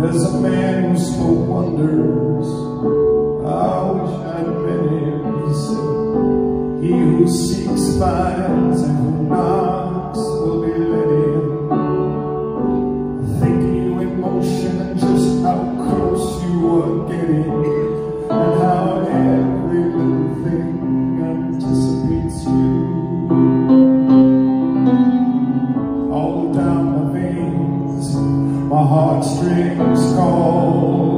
There's a man who spoke wonders. I wish I'd been him, he said. He who seeks finds, and who knocks will be let in. Think you in motion and just how close you are getting, and how every little thing anticipates you. My heartstrings call.